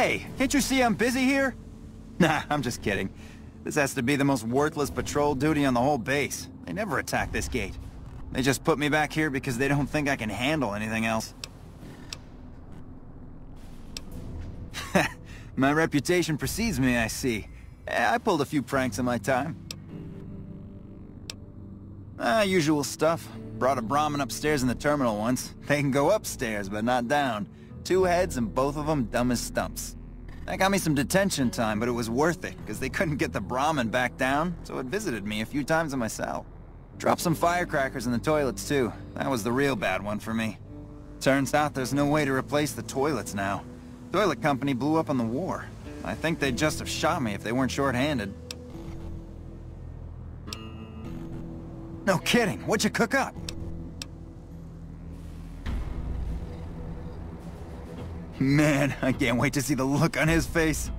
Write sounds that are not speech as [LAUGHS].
Hey, can't you see I'm busy here? [LAUGHS] Nah, I'm just kidding. This has to be the most worthless patrol duty on the whole base. They never attack this gate. They just put me back here because they don't think I can handle anything else. [LAUGHS] my reputation precedes me, I see. I pulled a few pranks in my time. Ah, usual stuff. Brought a Brahmin upstairs in the terminal once. They can go upstairs, but not down. Two heads and both of them dumb as stumps. That got me some detention time, but it was worth it, because they couldn't get the Brahmin back down, so it visited me a few times in my cell. Dropped some firecrackers in the toilets, too. That was the real bad one for me. Turns out there's no way to replace the toilets now. Toilet company blew up on the war. I think they'd just have shot me if they weren't short-handed. No kidding, what'd you cook up? Man, I can't wait to see the look on his face.